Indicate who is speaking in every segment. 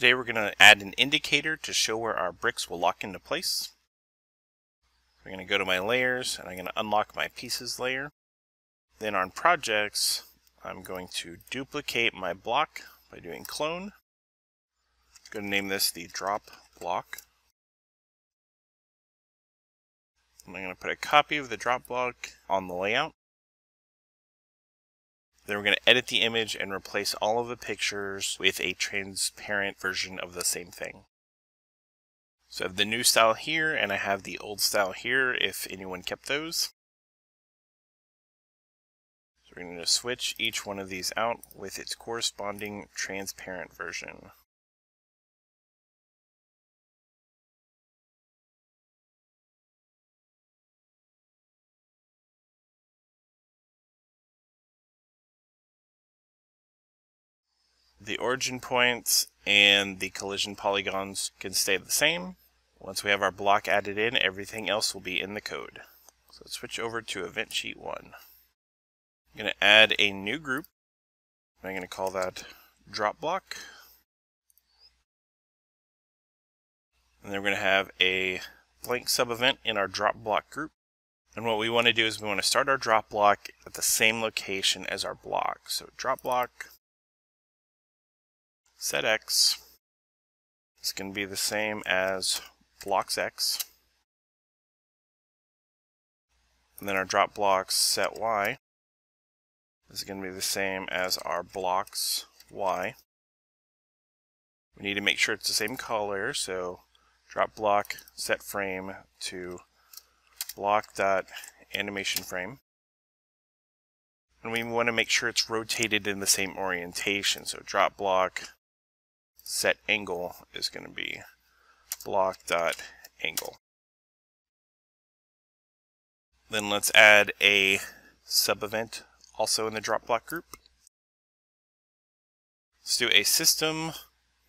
Speaker 1: Today we're going to add an indicator to show where our bricks will lock into place. We're going to go to my layers and I'm going to unlock my pieces layer. Then on projects, I'm going to duplicate my block by doing clone. I'm going to name this the drop block. And I'm going to put a copy of the drop block on the layout. Then we're going to edit the image and replace all of the pictures with a transparent version of the same thing. So I have the new style here and I have the old style here if anyone kept those. So we're going to switch each one of these out with its corresponding transparent version. The origin points and the collision polygons can stay the same. Once we have our block added in, everything else will be in the code. So let's switch over to event sheet 1. I'm going to add a new group. I'm going to call that drop block. And then we're going to have a blank sub event in our drop block group. And what we want to do is we want to start our drop block at the same location as our block. So drop block set x is going to be the same as blocks x. And then our drop blocks set y is going to be the same as our blocks y. We need to make sure it's the same color, so drop block set frame to block dot animation frame. And we want to make sure it's rotated in the same orientation, so drop block set angle is going to be block dot angle. Then let's add a sub event also in the drop block group. Let's do a system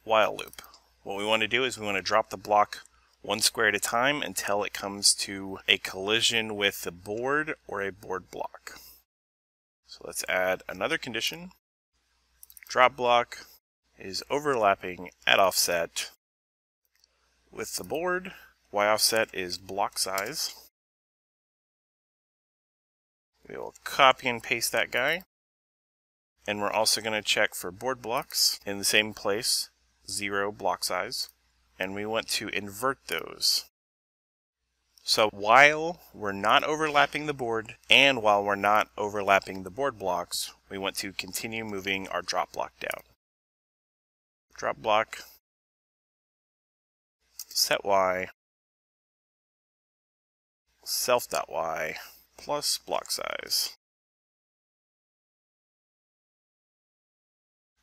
Speaker 1: while loop. What we want to do is we want to drop the block one square at a time until it comes to a collision with the board or a board block. So let's add another condition. Drop block is overlapping at offset with the board. Y offset is block size. We will copy and paste that guy. And we're also going to check for board blocks in the same place, zero block size. And we want to invert those. So while we're not overlapping the board and while we're not overlapping the board blocks, we want to continue moving our drop block down drop block, set y, self.y plus block size.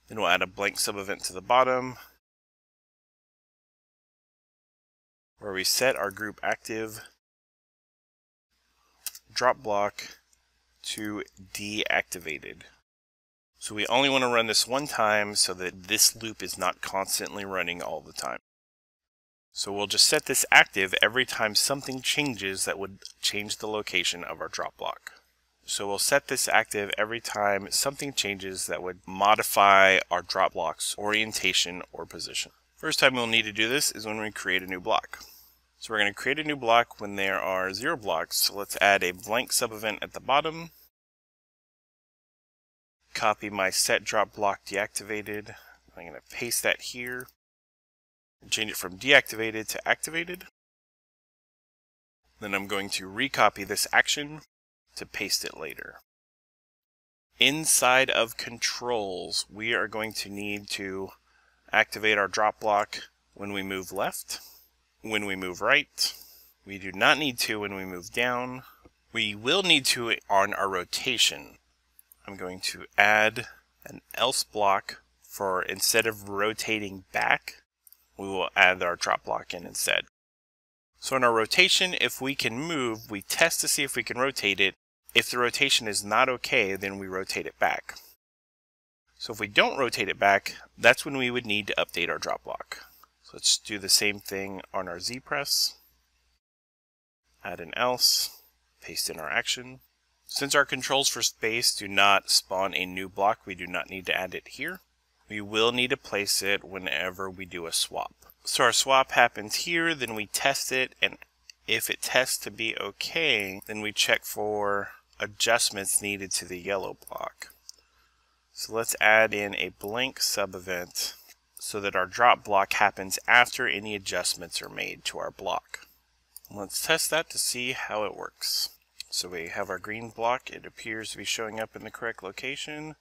Speaker 1: Then we'll add a blank sub event to the bottom where we set our group active drop block to deactivated. So we only want to run this one time so that this loop is not constantly running all the time. So we'll just set this active every time something changes that would change the location of our drop block. So we'll set this active every time something changes that would modify our drop block's orientation or position. First time we'll need to do this is when we create a new block. So we're going to create a new block when there are zero blocks. So let's add a blank sub event at the bottom copy my set drop block deactivated. I'm going to paste that here and change it from deactivated to activated. Then I'm going to recopy this action to paste it later. Inside of controls, we are going to need to activate our drop block when we move left, when we move right. We do not need to when we move down. We will need to on our rotation. I'm going to add an else block for instead of rotating back, we will add our drop block in instead. So in our rotation, if we can move, we test to see if we can rotate it. If the rotation is not okay, then we rotate it back. So if we don't rotate it back, that's when we would need to update our drop block. So let's do the same thing on our Z press. Add an else, paste in our action. Since our controls for space do not spawn a new block, we do not need to add it here. we will need to place it whenever we do a swap. So our swap happens here, then we test it, and if it tests to be okay, then we check for adjustments needed to the yellow block. So let's add in a blank sub event so that our drop block happens after any adjustments are made to our block. Let's test that to see how it works. So we have our green block, it appears to be showing up in the correct location.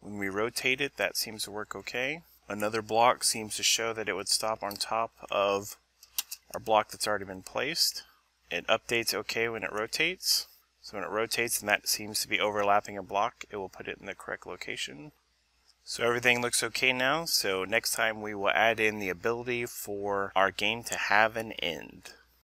Speaker 1: When we rotate it, that seems to work okay. Another block seems to show that it would stop on top of our block that's already been placed. It updates okay when it rotates. So when it rotates and that seems to be overlapping a block, it will put it in the correct location. So everything looks okay now, so next time we will add in the ability for our game to have an end.